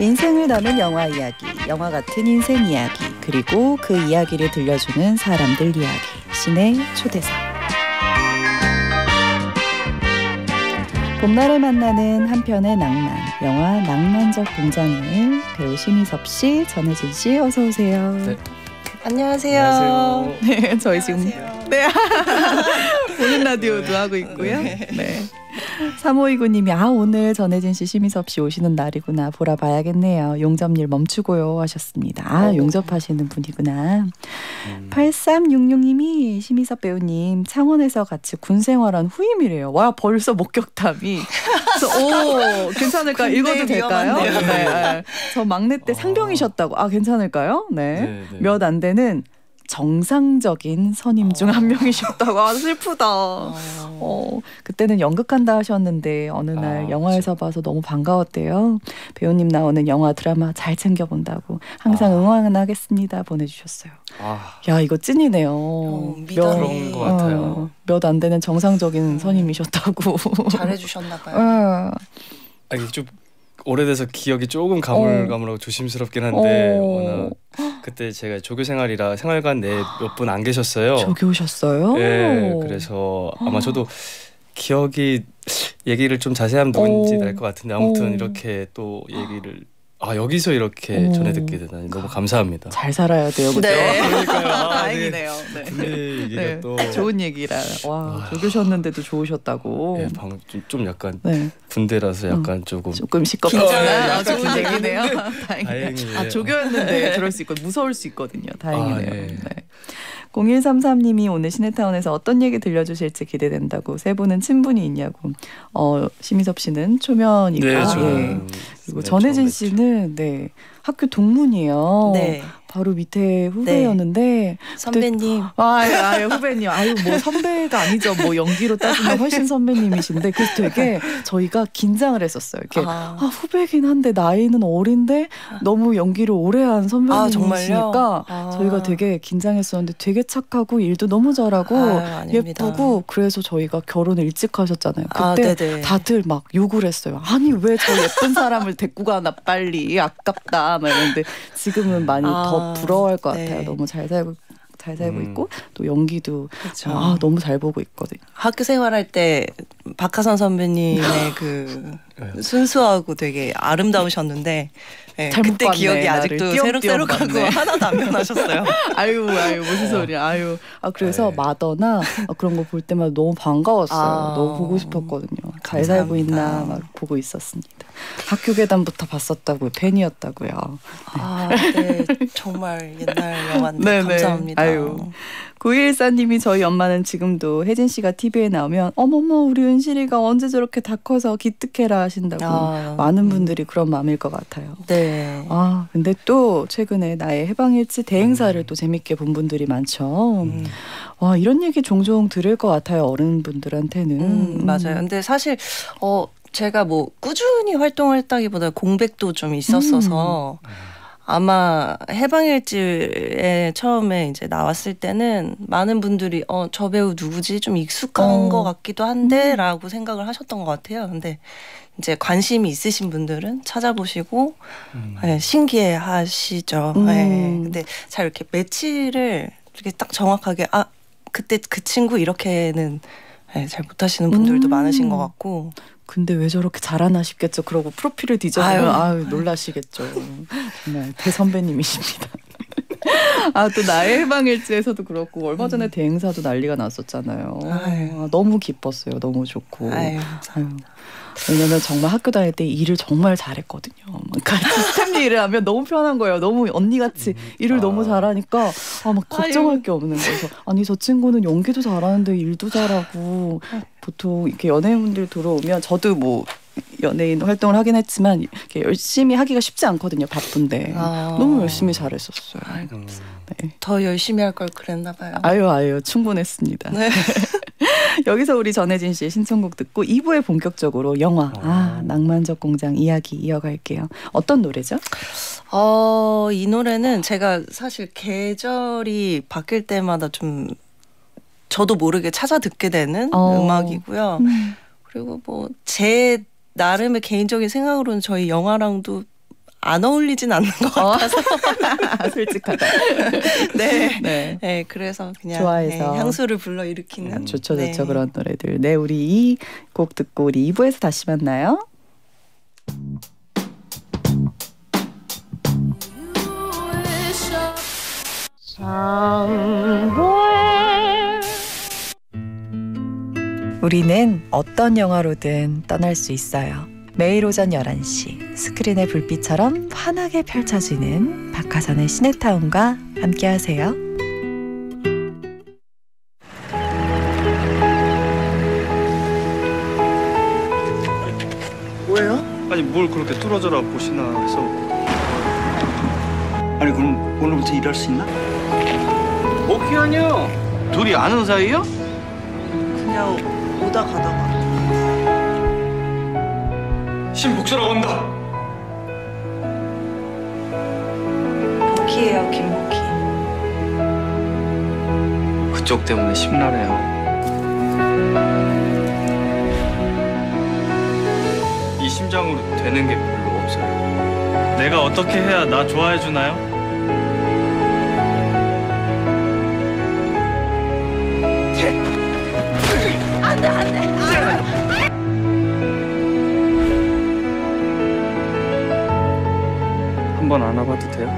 인생을 담은 영화 이야기, 영화 같은 인생 이야기, 그리고 그 이야기를 들려주는 사람들 이야기, 신의 초대석. 봄날을 만나는 한편의 낭만, 영화 낭만적 공장의 배우 심희섭 씨, 전혜진 씨, 어서 오세요. 네. 안녕하세요. 안녕하세요. 네, 저희 지금 안녕하세요. 네 보는 라디오도 하고 있고요. 네. 3529님이 아 오늘 전혜진 씨 심희섭 씨 오시는 날이구나 보라 봐야겠네요. 용접일 멈추고요 하셨습니다. 아 어. 용접하시는 분이구나. 음. 8366님이 심희섭 배우님 창원에서 같이 군 생활한 후임이래요. 와 벌써 목격담이. 오 괜찮을까 읽어도 될까요? 네, 네. 저 막내 때 어. 상병이셨다고. 아 괜찮을까요? 네. 네, 네. 몇안 되는 정상적인 선임 중한 어. 명이셨다고. 아 슬프다. 어, 그때는 연극한다 하셨는데 어느 날 아, 영화에서 봐서 너무 반가웠대요. 배우님 나오는 영화 드라마 잘 챙겨 본다고 항상 아. 응원하겠습니다 보내주셨어요. 아, 야 이거 찐이네요. 어, 미담이 그런 것 같아요. 몇 안 되는 정상적인 음. 선임이셨다고. 잘해주셨나 봐요. 어. 아 이게 좀 오래돼서 기억이 조금 가물가물하고 조심스럽긴 한데 어. 워낙 그때 제가 조교 생활이라 생활관 내에 몇 분 안 계셨어요. 저기 오셨어요? 예, 그래서 아마 저도 기억이 얘기를 좀 자세하면 누군지 어. 알것 같은데 아무튼 어. 이렇게 또 얘기를 아 여기서 이렇게 어. 전해 듣게 되다니 너무 감사합니다. 잘 살아야 돼요. 그죠? 네. 그러니까요. 아, 다행이네요. 네. 근데 얘기가 네, 또 좋은 얘기라. 와, 아. 조교셨는데도 좋으셨다고. 예, 방금 좀, 좀 약간 네, 군대라서 약간 조금 조금 시끄럽잖아요. 긴장을 아, 좋은 얘기네요. 다행이네요. 다행이에요. 아, 조교였는데 그럴 수 있고 무서울 수 있거든요. 다행이네요. 아, 네. 네. 0133님이 오늘 시네타운에서 어떤 얘기 들려주실지 기대된다고 세 분은 친분이 있냐고. 어 심희섭 씨는 초면이고, 네, 아, 저 예. 그리고 전혜진 씨는 네 학교 동문이에요. 네, 바로 밑에 후배였는데 선배님. 아유, 아유 후배님 아유 뭐 선배가 아니죠 뭐 연기로 따지면 훨씬 선배님이신데 그래서 되게 저희가 긴장을 했었어요 이렇게 아, 아, 후배긴 한데 나이는 어린데 너무 연기를 오래 한 아, 선배님이시니까? 아. 저희가 되게 긴장했었는데 되게 착하고 일도 너무 잘하고. 예쁘고 그래서 저희가 결혼을 일찍 하셨잖아요 아, 그때. 다들 막 욕을 했어요. 아니 왜 저 예쁜 사람을 데리고 가나 빨리 아깝다 막 이랬는데 지금은 많이 아, 더 부러워할 것 같아요. 네. 너무 잘 살고 잘 살고 음. 있고 또 연기도 그렇죠. 아 너무 잘 보고 있거든요. 학교 생활할 때 박하선 선배님의 그 네. 순수하고 되게 아름다우셨는데 예, 잘못 그때 봤네, 기억이 나를. 아직도 새록새록하고. 하나도 안 변하셨어요. 아유 아유 무슨 소리야. 아유 아 그래서 네. 마더나 아, 그런 거 볼 때마다 너무 반가웠어요. 아. 너무 보고 싶었거든요. 잘 살고. 있나 막 보고 있었습니다. 학교 계단부터 봤었다고요. 팬이었다고요. 아, 네, 정말 옛날 영화인데 네네. 감사합니다. 아유. 9214님이 저희 엄마는 지금도 혜진 씨가 TV에 나오면 어머머 우리 은실이가 언제 저렇게 다 커서 기특해라 하신다고 아, 많은 분들이 그런 마음일 것 같아요. 네. 아 근데 또 최근에 나의 해방일지 대행사를 또 재밌게 본 분들이 많죠. 음. 와 이런 얘기 종종 들을 것 같아요 어른분들한테는. 음, 맞아요. 근데 사실 어 제가 뭐 꾸준히 활동을 했다기보다 공백도 좀 있었어서 음. 아마 해방일지에 처음에 이제 나왔을 때는 많은 분들이 어 저 배우 누구지 좀 익숙한 어. 것 같기도 한데라고 생각을 하셨던 것 같아요. 근데 이제 관심이 있으신 분들은 찾아보시고 음. 네, 신기해 하시죠. 음. 네. 근데 잘 이렇게 매치를 이렇게 딱 정확하게 아 그때 그 친구 이렇게는 네, 잘 못하시는 분들도 음. 많으신 것 같고 근데 왜 저렇게 잘하나 싶겠죠. 그러고 프로필을 뒤져보면 아유. 아유, 놀라시겠죠. 정말 대선배님이십니다. 아 또 나의 해방일지에서도 그렇고 얼마 전에 대행사도 난리가 났었잖아요. 음. 아유. 아, 너무 기뻤어요. 너무 좋고. 아유. 왜냐면 정말 학교 다닐 때 일을 정말 잘했거든요. 같이 스태프 일을 하면 너무 편한 거예요. 너무 언니같이 일을 아. 너무 잘하니까 아 막 걱정할 게 없는 거예요. 아니 저 친구는 연기도 잘하는데 일도 잘하고 보통 이렇게 연예인분들 들어오면 저도 뭐 연예인 활동을 하긴 했지만 이렇게 열심히 하기가 쉽지 않거든요. 바쁜데 아. 너무 열심히 잘했었어요. 음. 네. 더 열심히 할 걸 그랬나 봐요. 아유 아유 충분했습니다. 네. 여기서 우리 전혜진 씨의 신청곡 듣고 2부에 본격적으로 영화 아 어. 낭만적 공장 이야기 이어갈게요. 어떤 노래죠? 어, 이 노래는 제가 사실 계절이 바뀔 때마다 좀 저도 모르게 찾아 듣게 되는 어. 음악이고요. 그리고 뭐 제 나름의 개인적인 생각으로는 저희 영화랑도 안 어울리진 않는 것 같아서 솔직하다. 네. 네. 네, 그래서 그냥 좋아해서. 네, 향수를 불러 일으키는 아, 좋죠, 네. 좋죠. 그런 노래들. 네, 우리 이 곡 듣고 우리 2부에서 다시 만나요. 우리는 어떤 영화로든 떠날 수 있어요. 매일 오전 11시 스크린의 불빛처럼 환하게 펼쳐지는 박하선의 시네타운과 함께하세요. 뭐예요? 아니 뭘 그렇게 뚫어져라 보시나 해서 아니 그럼 오늘부터 일할 수 있나? 오키아니요. 둘이 아는 사이요? 그냥 오다 가다가 신복수라고 한다 복희예요 김복희 그쪽 때문에 심란해요. 이 심장으로 되는 게 별로 없어요 내가 어떻게 해야 나 좋아해 주나요? 한번 안아봐도 돼요?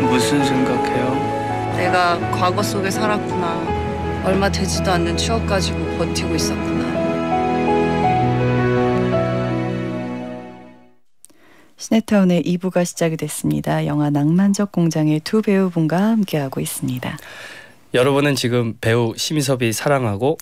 무슨 생각해요? 내가 과거 속에 살았구나 얼마 되지도 않는 추억 가지고 버티고 있었구나 시네타운의 2부가 시작이 됐습니다. 영화 낭만적 공장의 두 배우분과 함께하고 있습니다. 여러분은 지금 배우 심희섭이 사랑하고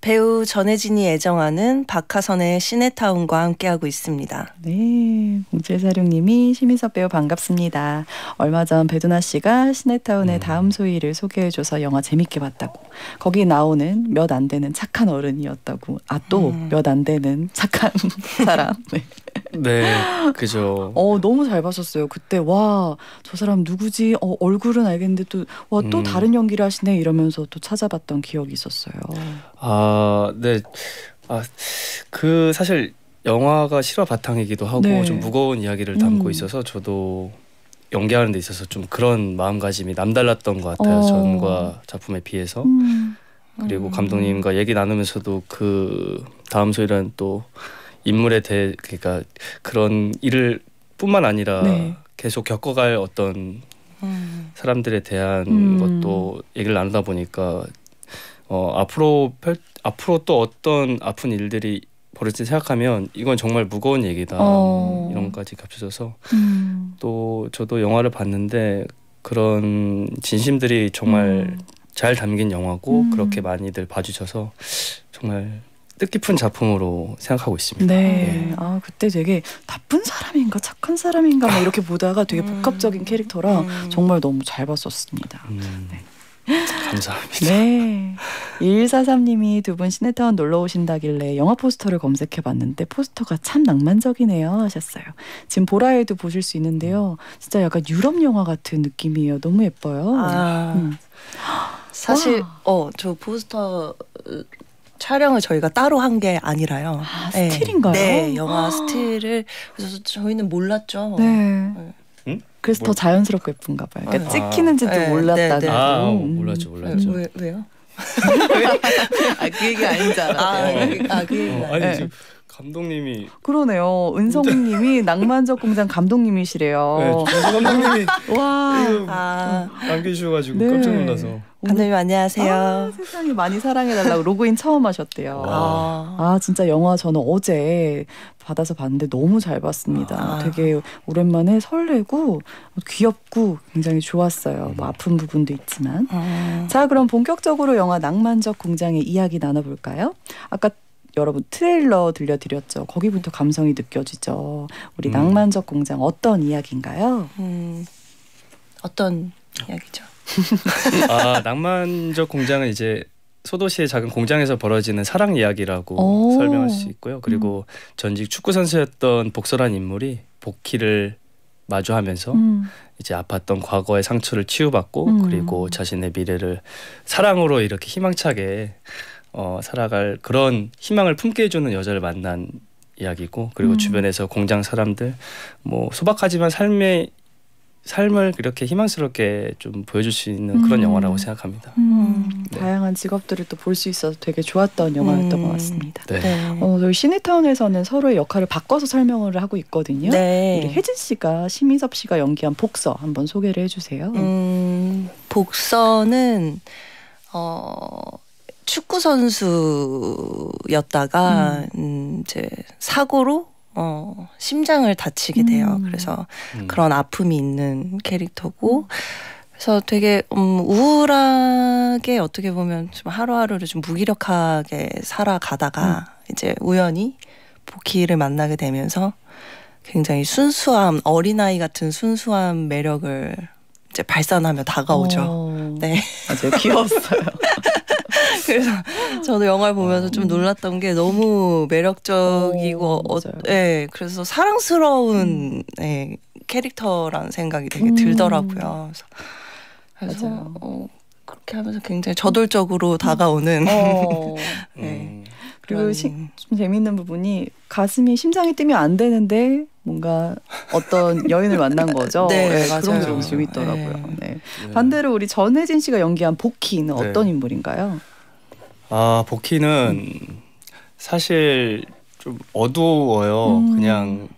배우 전혜진이 애정하는 박하선의 시네타운과 함께하고 있습니다 네, 0746님이 심희섭 배우 반갑습니다. 얼마 전 배두나 씨가 시네타운의 음. 다음 소희를 소개해줘서 영화 재밌게 봤다고. 거기 나오는 몇 안 되는 착한 어른이었다고. 아또 음. 몇안 되는 착한 사람. 네. 네 그죠 어 너무 잘 봤었어요. 그때 와 저 사람 누구지? 어 얼굴은 알겠는데 또 와또 음. 다른 연기를 하시네 이러면서 또 찾아봤던 기억이 있었어요. 아, 네. 아, 그 사실 영화가 실화 바탕이기도 하고 네. 좀 무거운 이야기를 담고 음. 있어서 저도 연기하는 데 있어서 좀 그런 마음가짐이 남달랐던 것 같아요. 어. 전과 작품에 비해서. 음. 그리고 음. 감독님과 얘기 나누면서도 그 다음 소리라는 또 인물에 대해 그러니까 그런 일을 뿐만 아니라 네. 계속 겪어갈 어떤 음. 사람들에 대한 음. 것도 얘기를 나누다 보니까 어 앞으로 펼, 앞으로 또 어떤 아픈 일들이 벌어질지 생각하면 이건 정말 무거운 얘기다 어. 이런 것까지 겹쳐져서 음. 또 저도 영화를 봤는데 그런 진심들이 정말 음. 잘 담긴 영화고 음. 그렇게 많이들 봐주셔서 정말 뜻깊은 작품으로 생각하고 있습니다. 네. 아, 그때 되게 나쁜 사람인가 착한 사람인가 막 이렇게 보다가 되게 음. 복합적인 캐릭터라 음. 정말 너무 잘 봤었습니다. 음, 감사합니다. 네. 2143님이 두 분 시네타운 놀러 오신다길래 영화 포스터를 검색해 봤는데 포스터가 참 낭만적이네요 하셨어요. 지금 보라에도 보실 수 있는데요. 진짜 약간 유럽 영화 같은 느낌이에요. 너무 예뻐요. 아 음. 사실 와. 어저 포스터 어, 촬영을 저희가 따로 한 게 아니라요. 아, 네. 스틸인가요? 네, 영화 스틸을 그래서 저희는 몰랐죠. 네. 응? 그래서 더 뭘- 자연스럽게 예쁜가 봐요. 그러니까 아. 찍히는지도 네, 몰랐다고. 네, 네. 아 음. 몰랐죠 왜, 몰랐죠. 왜, 왜요? 아, 그 얘기 아닌 줄 아, 알았어요. 그- 아, 그 얘기가 어, 아니 네. 지금 감독님이 그러네요. 은성님이 낭만적 공장 감독님이시래요. 네, 감독님이 와. 아, 남겨주셔가지고 네. 깜짝 놀라서 감독님 안녕하세요. 아, 세상에 많이 사랑해달라고 로그인 처음 하셨대요. 아, 아 진짜 영화 저는 어제 받아서 봤는데 너무 잘 봤습니다. 아. 되게 오랜만에 설레고 귀엽고 굉장히 좋았어요. 뭐 아픈 부분도 있지만. 음. 자 그럼 본격적으로 영화 낭만적 공장의 이야기 나눠볼까요? 아까 여러분 트레일러 들려드렸죠. 거기부터 감성이 느껴지죠. 우리 음. 낭만적 공장 어떤 이야기인가요? 음, 어떤 이야기죠? 아 낭만적 공장은 이제 소도시의 작은 공장에서 벌어지는 사랑 이야기라고 오. 설명할 수 있고요. 그리고 전직 축구 선수였던 복설한 인물이 복희를 마주하면서 음. 이제 아팠던 과거의 상처를 치유받고 음. 그리고 자신의 미래를 사랑으로 이렇게 희망차게 어, 살아갈 그런 희망을 품게 해주는 여자를 만난 이야기고 그리고 음. 주변에서 공장 사람들 뭐 소박하지만 삶의 삶을 그렇게 희망스럽게 좀 보여줄 수 있는 그런 음. 영화라고 생각합니다. 음, 네. 다양한 직업들을 또 볼 수 있어서 되게 좋았던 영화였던 음. 것 같습니다. 네. 네. 어, 저희 시네타운에서는 서로의 역할을 바꿔서 설명을 하고 있거든요. 네. 우리 혜진 씨가 심희섭 씨가 연기한 복서 한번 소개를 해주세요. 음, 복서는 어 축구 선수였다가 음. 이제 사고로 어 심장을 다치게 돼요. 음. 그래서 음. 그런 아픔이 있는 캐릭터고 그래서 되게 음, 우울하게 어떻게 보면 좀 하루하루를 좀 무기력하게 살아가다가 이제 우연히 보키를 만나게 되면서 굉장히 순수함 어린아이 같은 순수한 매력을 이제 발산하며 다가오죠. 어, 네. 맞아요. 귀여웠어요. 그래서 저도 영화를 보면서 좀 놀랐던 게 너무 매력적이고 어, 어, 맞아요. 예, 그래서 사랑스러운 예, 캐릭터라는 생각이 되게 음. 들더라고요. 그래서, 그래서 맞아요. 어, 그렇게 하면서 굉장히 저돌적으로 다가오는 어, 음. 그리고 시, 좀 재밌는 부분이 가슴이 심장이 뛰면 안 되는데 뭔가 어떤 여인을 만난 거죠. 네, 그런 게 맞아요. 너무 재밌더라고요. 네. 네. 반대로 우리 전혜진 씨가 연기한 복희는 네. 어떤 인물인가요? 아 복희는 사실 좀 어두워요. 음. 그냥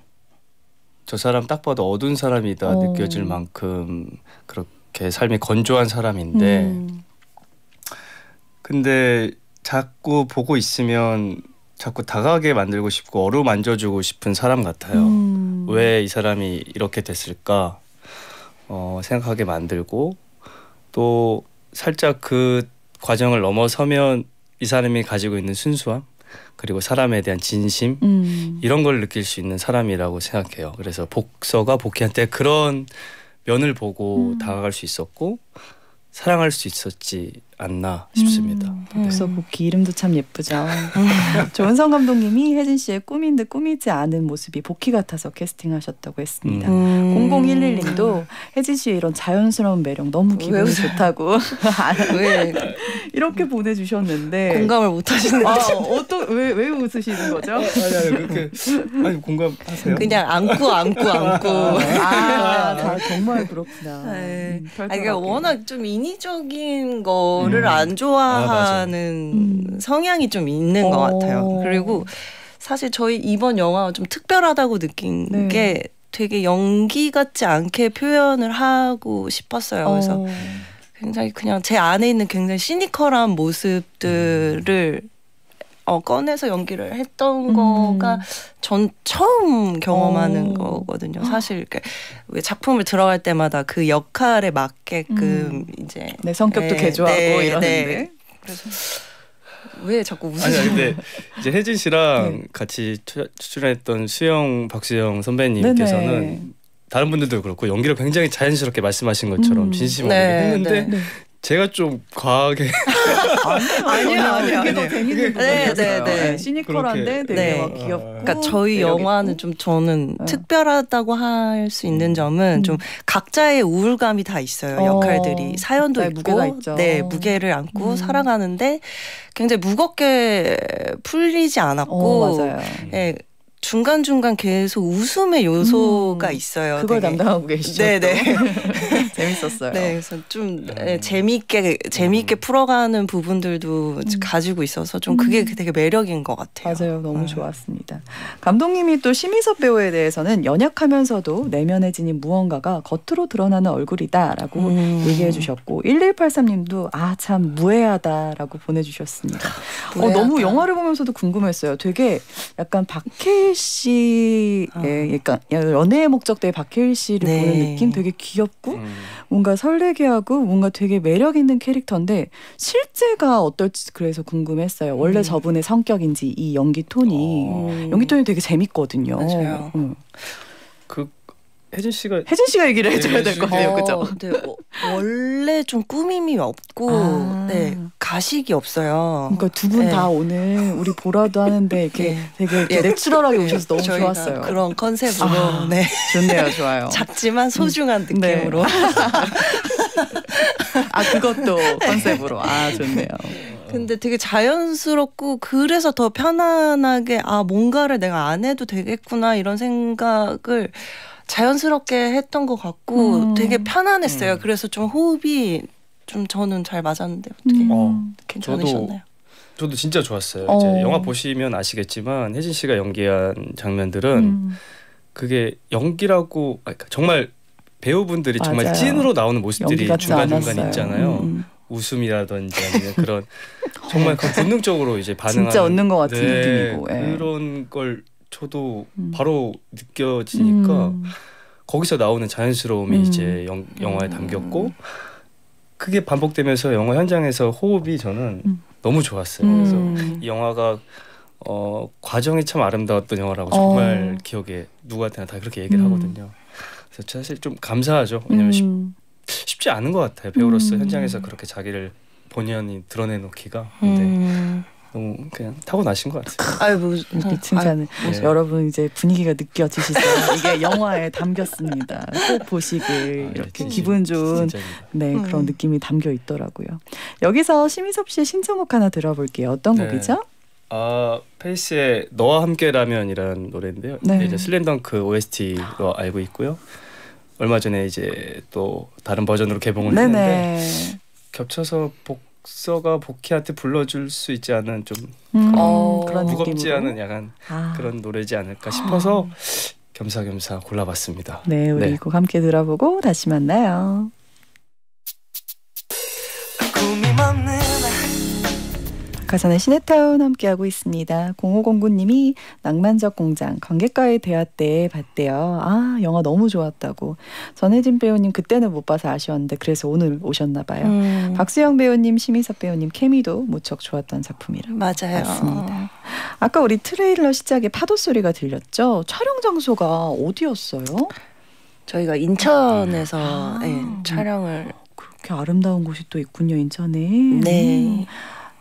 저 사람 딱 봐도 어두운 사람이다 어. 느껴질 만큼 그렇게 삶이 건조한 사람인데 음. 근데 자꾸 보고 있으면 자꾸 다가가게 만들고 싶고 어루만져주고 싶은 사람 같아요. 음. 왜이 사람이 이렇게 됐을까 어, 생각하게 만들고 또 살짝 그 과정을 넘어서면 이 사람이 가지고 있는 순수함 그리고 사람에 대한 진심 음. 이런 걸 느낄 수 있는 사람이라고 생각해요. 그래서 복서가 복희한 테 그런 면을 보고 음. 다가갈 수 있었고 사랑할 수 있었지 않나 싶습니다. 음, 복서 복희 이름도 참 예쁘죠. 조은성 감독님이 혜진 씨의 꾸민 듯 꾸미지 않은 모습이 복희 같아서 캐스팅하셨다고 했습니다. 음. 0011님도 혜진 씨의 이런 자연스러운 매력 너무 기분이 웃어요? 좋다고 왜 이렇게 보내주셨는데 공감을 못 하시는 아, 거죠? 어떤 왜왜 웃으시는 거죠? 아니 아니 그렇게 아니 공감하세요? 그냥 안고 안고 안고. 아, 다 정말 그렇구나. 네. 음, 아, 털털하게. 워낙 좀 인위적인 거를 음. 안 좋아하는 음. 성향이 좀 있는 것 어. 같아요. 그리고 사실 저희 이번 영화가 좀 특별하다고 느낀 네. 게 되게 연기 같지 않게 표현을 하고 싶었어요. 그래서 어. 굉장히 그냥 제 안에 있는 굉장히 시니컬한 모습들을 어, 꺼내서 연기를 했던 음. 거가 전 처음 경험하는 어. 거거든요. 사실 이렇게 왜 작품을 들어갈 때마다 그 역할에 맞게끔 음. 이제 네 성격도 네, 개조하고 네, 이러는데 네. 그래서 왜 자꾸 아니 웃으시는 근데 이제 혜진 씨랑 네. 같이 추- 출연했던 수영 박수영 선배님께서는 네네. 다른 분들도 그렇고 연기를 굉장히 자연스럽게 말씀하신 것처럼 음. 진심으로 네, 했는데 네. 제가 좀 과하게 아니요, 아니요, 이게 더 아니요. 재밌는 네. 네, 네. 시니컬한데. 되게 네. 막 귀엽고. 그러니까 저희 영화는 있고. 좀 저는 어. 특별하다고 할 수 있는 점은 음. 좀 각자의 우울감이 다 있어요. 어. 역할들이 사연도 있고, 무게가 있죠. 네 무게를 안고 음. 살아가는데 굉장히 무겁게 풀리지 않았고, 어, 맞아요. 예, 중간 중간 계속 웃음의 요소가 음. 있어요. 그걸 되게. 담당하고 계시죠. 네, 또. 네. 재밌었어요. 네, 그래서 좀 음. 예, 재미있게 재미있게 풀어가는 부분들도 가지고 있어서 좀 그게 음. 되게 매력인 것 같아요. 맞아요. 너무 음. 좋았습니다. 감독님이 또 심희섭 배우에 대해서는 연약하면서도 내면에 지닌 무언가가 겉으로 드러나는 얼굴이다라고 음. 얘기해 주셨고 1183님도 아 참 무해하다라고 보내주셨습니다. 어, 무해하다. 너무 영화를 보면서도 궁금했어요. 되게 약간 박해 일 씨의 어. 약간 연애의 목적대의 박해일 씨를 네. 보는 느낌 되게 귀엽고 음. 뭔가 설레게 하고 뭔가 되게 매력 있는 캐릭터인데 실제가 어떨지 그래서 궁금했어요. 원래 음. 저분의 성격인지 이 연기 톤이 음. 연기 톤이 되게 재밌거든요. 맞아요. 응. 그 혜진 씨가 혜진 씨가 얘기를 해줘야 네, 될것 같아요, 어, 그죠? 네, 어, 원래 좀 꾸밈이 없고 아. 네 가식이 없어요. 그러니까 두분 네. 다 오늘 우리 보라도 하는데 이렇게 네. 되게 이렇게 예. 내추럴하게 오셔서 너무 저희가 좋았어요. 그런 컨셉으로 아. 네 좋네요, 좋아요. 작지만 소중한 네. 느낌으로 아 그것도 컨셉으로 아 좋네요. 근데 되게 자연스럽고 그래서 더 편안하게 아 뭔가를 내가 안 해도 되겠구나 이런 생각을 자연스럽게 했던 것 같고 음. 되게 편안했어요. 음. 그래서 좀 호흡이 좀 저는 잘 맞았는데 어떻게 음. 어, 괜찮으셨나요? 저도 진짜 좋았어요. 어. 이제 영화 보시면 아시겠지만 혜진 씨가 연기한 장면들은 음. 그게 연기라고 아, 그러니까 정말 배우분들이 정말 맞아요. 찐으로 나오는 모습들이 중간 중간. 있잖아요. 음. 웃음이라든지 아니면 그런 정말 그 본능적으로 이제 반응하는 진짜 웃는 것 같은 네, 느낌이고. 예. 그런 걸 저도 음. 바로 느껴지니까 음. 거기서 나오는 자연스러움이 음. 이제 영, 영화에 담겼고 그게 반복되면서 영화 현장에서 호흡이 저는 음. 너무 좋았어요. 그래서 음. 이 영화가 어, 과정이 참 아름다웠던 영화라고 어. 정말 기억에 누구한테나 다 그렇게 얘기를 음. 하거든요. 그래서 사실 좀 감사하죠. 왜냐면 쉽, 음. 쉽지 않은 것 같아요. 배우로서 음. 현장에서 그렇게 자기를 본연이 드러내놓기가 근데 음. 너무 그냥 타고 나신 것 같아요. 아유 뭐 이렇게 칭찬을 네. 여러분 이제 분위기가 느껴지시죠? 이게 영화에 담겼습니다. 꼭 보시길 아, 이렇게 네, 기분 좋은 진짜입니다. 네 음. 그런 느낌이 담겨 있더라고요. 여기서 심희섭 씨의 신청곡 하나 들어볼게요. 어떤 네. 곡이죠? 아 페이스의 너와 함께라면이라는 노래인데요. 네. 이제 슬램덩크 OST로 알고 있고요. 얼마 전에 이제 또 다른 버전으로 개봉을 했는데 네네. 겹쳐서 복 서가 복희한테 불러줄 수 있지 않은 좀 음, 어, 그런 무겁지 느낌으로. 않은 약간 아. 그런 노래지 않을까 싶어서 겸사겸사 골라봤습니다. 네, 우리 네. 이곡 함께 들어보고 다시 만나요. 가산의 시네타운 함께하고 있습니다. 0509님이 낭만적 공장 관객과의 대화 때 봤대요. 아 영화 너무 좋았다고. 전혜진 배우님 그때는 못 봐서 아쉬웠는데 그래서 오늘 오셨나 봐요. 음. 박수영 배우님, 심희섭 배우님 케미도 무척 좋았던 작품이라. 맞아요. 맞습니다. 아까 우리 트레일러 시작에 파도 소리가 들렸죠? 촬영 장소가 어디였어요? 저희가 인천에서 아. 예, 촬영을 그렇게 아름다운 곳이 또 있군요, 인천에. 네.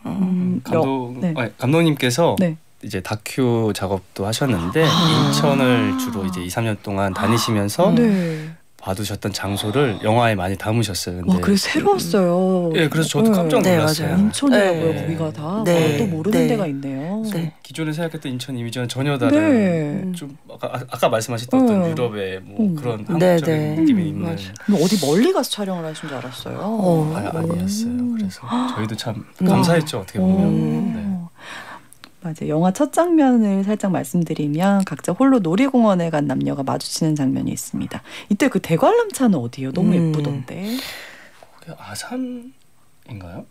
음. 음, 감독 네. 아니, 감독님께서 네. 이제 다큐 작업도 하셨는데 아. 인천을 주로 이제 2, 3년 동안 다니시면서 네. 봐두셨던 장소를 영화에 많이 담으셨어요. 근데 와, 그래서 새로웠어요. 예, 그래서 저도 깜짝 네, 놀랐어요. 맞아요. 인천이라고요, 네. 거기가 다. 네. 아, 또 모르는 네. 데가 있네요. 네. 기존에 생각했던 인천 이미지와는 전혀 다른 네. 좀 아까 아까 말씀하셨던 어떤 음. 유럽의 뭐 음. 그런 네, 한국적인 네. 느낌이 음, 있는. 근데 어디 멀리 가서 촬영을 하신 줄 알았어요. 어. 아, 아니었어요. 그래서 저희도 참 음. 감사했죠 어떻게 보면. 음. 네. 맞아요. 영화 첫 장면을 살짝 말씀드리면 각자 홀로 놀이공원에 간 남녀가 마주치는 장면이 있습니다. 이때 그 대관람차는 어디예요? 너무 음. 예쁘던데. 그게 아산인가요?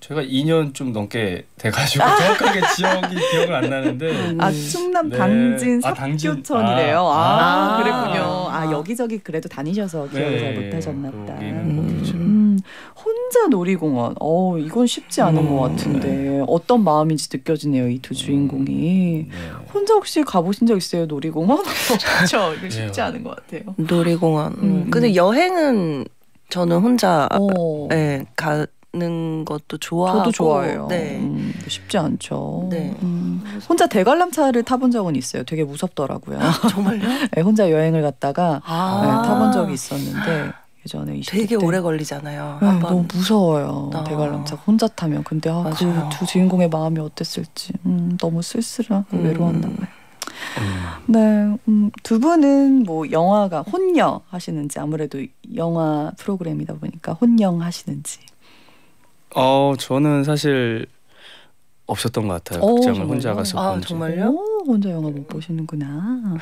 저희가 2년 좀 넘게 돼가지고 정확하게 지역이 기억을 안 나는데 음. 아 충남 네. 당진 아, 당진. 삽교천이래요. 아, 아. 그랬군요. 아 여기저기 그래도 다니셔서 기억을 잘 못하셨나 보다. 거기는 거기죠. 음, 혼 자 놀이공원. 어, 이건 쉽지 않은 음, 것 같은데 어떤 마음인지 느껴지네요. 이 두 주인공이. 네. 혼자 혹시 가보신 적 있어요? 놀이공원? 그렇죠. 이거 쉽지 네. 않은 것 같아요. 놀이공원. 음. 음. 근데 여행은 저는 혼자 어, 예, 가는 것도 좋아하고 저도 좋아해요. 네. 음, 쉽지 않죠. 네. 음, 혼자 대관람차를 타본 적은 있어요. 되게 무섭더라고요. 정말요? 네, 혼자 여행을 갔다가 아. 네, 타본 적이 있었는데 예전에 20대 되게 때. 오래 걸리잖아요. 네, 한번. 너무 무서워요. 아. 대관람차 혼자 타면. 근데 아, 그. 두 주인공의 마음이 어땠을지 음, 너무 쓸쓸하고 음. 외로웠나 봐요. 음. 네, 음, 두 분은 뭐 영화가 혼영 하시는지 아무래도 영화 프로그램이다 보니까 혼영 하시는지. 어 저는 사실 없었던 것 같아요. 어, 극장을 정말요? 혼자 가서 아. 정말요? 오, 혼자 영화 못 보시는구나.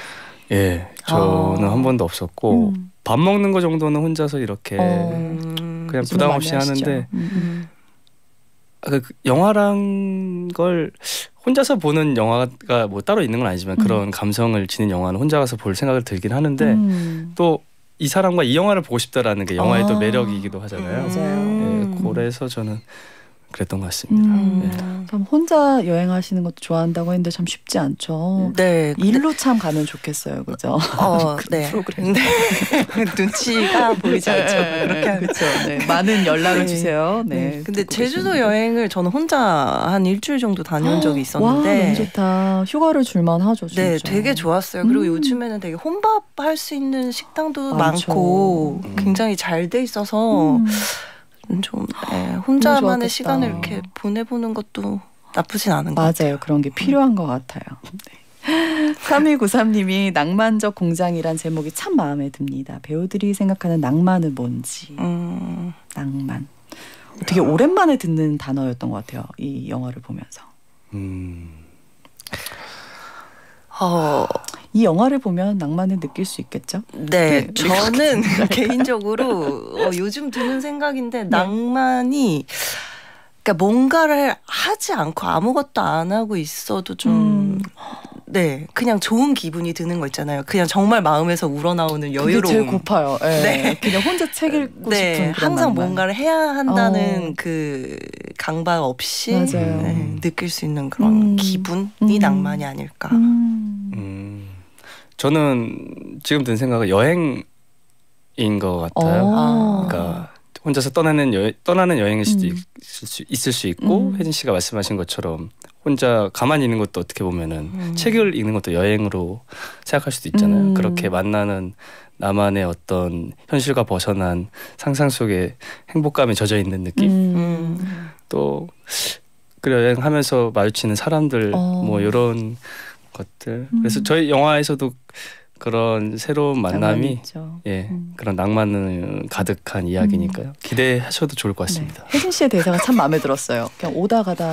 예, 저는 아. 한 번도 없었고 음. 밥 먹는 거 정도는 혼자서 이렇게 어. 음. 그냥 부담 없이. 하는데 음, 음. 그 영화란 걸 혼자서 보는 영화가 뭐 따로 있는 건 아니지만 음. 그런 감성을 지닌 영화는 혼자 가서 볼 생각을 들긴 하는데 음. 또이 사람과 이 영화를 보고 싶다라는 게 영화의 아. 또 매력이기도 하잖아요. 맞아요. 예, 그래서 저는 그랬던 것 같습니다. 음. 음. 참 혼자 여행하시는 것도 좋아한다고 했는데 참 쉽지 않죠. 네. 일로 참 가면 좋겠어요, 그죠? 어, 그 네. 프로그램. 네. 눈치가 보이지 않죠. 그렇게 하면. 그렇죠. 네. 많은 연락을 네. 주세요. 네. 네. 근데 제주도 계시는데. 여행을 저는 혼자 한 일주일 정도 다녀온 적이 와, 있었는데 너무 좋다. 휴가를 줄만 하죠, 진짜. 네, 되게 좋았어요. 그리고 음. 요즘에는 되게 혼밥 할 수 있는 식당도 많죠. 많고 음. 굉장히 잘 돼 있어서 음. 좀 예, 혼자만의. 시간을 이렇게 보내보는 것도 나쁘진 않은 것 같아요. 맞아요. 그런 게 필요한 것 같아요. 네. 3293님이 낭만적 공장이란 제목이 참 마음에 듭니다. 배우들이 생각하는 낭만은 뭔지. 음, 낭만. 되게 오랜만에 듣는 단어였던 것 같아요. 이 영화를 보면서. 음, 어, 이 영화를 보면 낭만을 느낄 수 있겠죠? 네, 네, 저는 개인적으로 어, 요즘 드는 생각인데 낭만이 그러니까 뭔가를 하지 않고 아무것도 안 하고 있어도 좀 음. 네, 그냥 좋은 기분이 드는 거 있잖아요. 그냥 정말 마음에서 우러나오는 그게 여유로움. 제일 고파요. 예. 네. 그냥 혼자 책 읽고 네, 싶은 그런 항상 낭만. 뭔가를 해야 한다는 어. 그 강박 없이 맞아요. 네, 느낄 수 있는 그런 음. 기분이 음. 낭만이 아닐까. 음. 음, 저는 지금 든 생각은 여행인 것 같아요. 어. 그러니까 혼자서 떠나는 여 떠나는 여행일 수도 음. 있을, 수, 있을 수 있고 음. 혜진 씨가 말씀하신 것처럼 혼자 가만히 있는 것도 어떻게 보면은 음. 책을 읽는 것도 여행으로 생각할 수도 있잖아요. 음. 그렇게 만나는 나만의 어떤 현실과 벗어난 상상 속에 행복감에 젖어 있는 느낌. 음. 음. 또그 여행하면서 마주치는 사람들 어. 뭐 이런 것들. 음. 그래서 저희 영화에서도 그런 새로운 만남이. 예 음. 그런 낭만을 가득한 이야기니까요. 기대하셔도 좋을 것 같습니다. 네. 혜진 씨의 대사가 참 마음에 들었어요. 그냥 오다 가다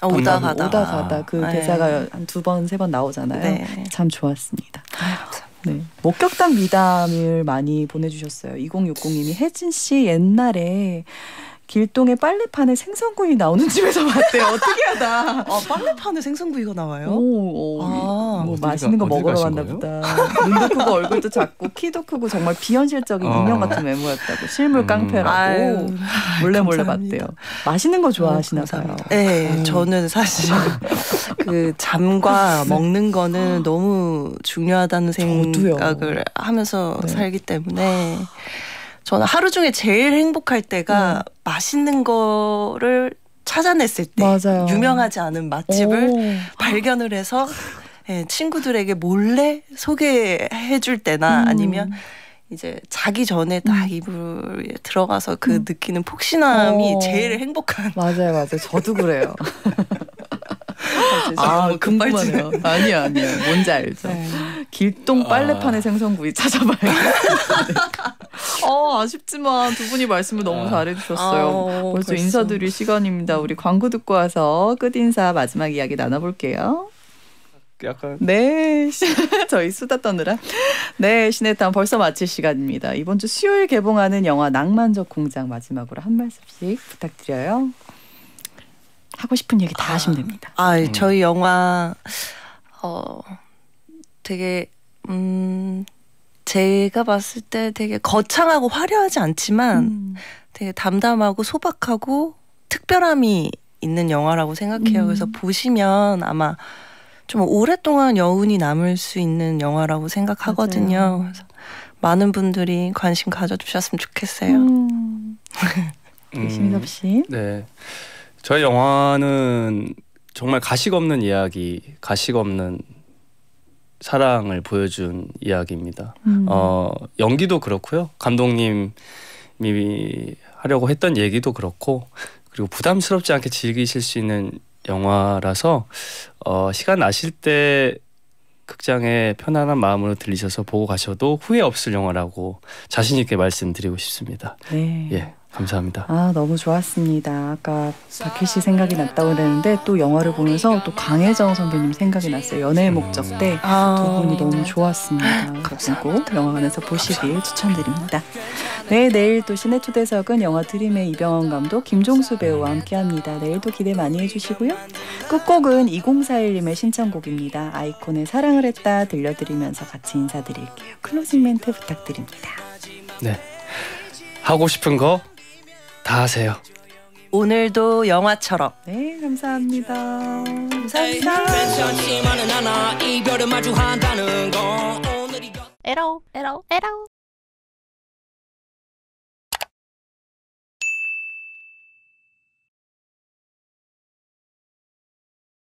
아, 오다 음. 가다. 오다 가다 그 네. 대사가 한 두 번 세 번 나오잖아요. 네. 참 좋았습니다. 네. 목격담 미담을 많이 보내주셨어요. 2060님이 혜진 씨 옛날에 길동의 빨래판에 생선구이 나오는 집에서 봤대요. 어떻게 하다. 아, 빨래판에 생선구이가 나와요? 오, 오, 아. 뭐 맛있는 거 가- 먹으러 갔나? 보다. 눈도 크고 얼굴도 작고 키도 크고 정말 비현실적인 어. 인형 같은 외모였다고 실물 음. 깡패라고 아유, 몰래 몰래 감사합니다. 봤대요. 맛있는 거 좋아하시나 어, 봐요. 네, 어. 저는 사실 그 잠과 먹는 거는 너무 중요하다는 저도요. 생각을 하면서 네. 살기 때문에 저는 하루 중에 제일 행복할 때가 맛있는 거를 찾아냈을 때 맞아요. 유명하지 않은 맛집을 오. 발견을 해서 예, 친구들에게 몰래 소개해 줄 때나 음. 아니면 이제 자기 전에 딱 음. 이불에 들어가서 그 음. 느끼는 폭신함이 어. 제일 행복한. 맞아요, 맞아요. 저도 그래요. 아, 너무 궁금하네요. 아니요, 아니요. 뭔지 알죠. 네. 길동 아. 빨래판의 생선구이 찾아봐야겠어요. 어, 아쉽지만 두 분이 말씀을 너무 아. 잘해주셨어요. 어, 벌써 벌써. 인사드릴 시간입니다. 우리 광고 듣고 와서 끝 인사 마지막 이야기 나눠볼게요. 약간 네, 저희 수다 떠느라. 네, 시네타운 벌써 마칠 시간입니다. 이번 주 수요일 개봉하는 영화 낭만적 공장 마지막으로 한 말씀씩 부탁드려요. 하고 싶은 얘기 다 하시면 됩니다. 아, 음. 저희 영화 어 되게 음 제가 봤을 때 되게 거창하고 화려하지 않지만 음. 되게 담담하고 소박하고 특별함이 있는 영화라고 생각해요. 음. 그래서 보시면 아마 좀 오랫동안 여운이 남을 수 있는 영화라고 생각하거든요. 맞아요. 그래서 많은 분들이 관심 가져주셨으면 좋겠어요. 음. 음, 신민섭 씨. 네. 저희 영화는 정말 가식 없는 이야기, 가식 없는 사랑을 보여준 이야기입니다. 음. 어, 연기도 그렇고요. 감독님이 하려고 했던 얘기도 그렇고 그리고 부담스럽지 않게 즐기실 수 있는 영화라서 어, 시간 나실 때 극장에 편안한 마음으로 들리셔서 보고 가셔도 후회 없을 영화라고 자신 있게 말씀드리고 싶습니다. 네. 예, 감사합니다. 아 너무 좋았습니다. 아까 박해일 씨 생각이 났다고 그랬는데 또 영화를 보면서 또 강혜정 선배님 생각이 났어요. 연애의 목적 때두 아, 분이 너무 좋았습니다. 여러분 꼭 영화관에서 보시길 추천드립니다. 네, 내일 또 씨네 초대석은 영화 드림의 이병헌 감독, 김종수 배우와 함께합니다. 내일도 기대 많이 해주시고요. 끝곡은 2041님의 신청곡입니다. 아이콘의 사랑을 했다 들려드리면서 같이 인사드릴게요. closing 멘트 부탁드립니다. 네. 하고 싶은 거 다 하세요. 오늘도 영화처럼 네, 감사합니다. 감사합니다. 에러 에러 에러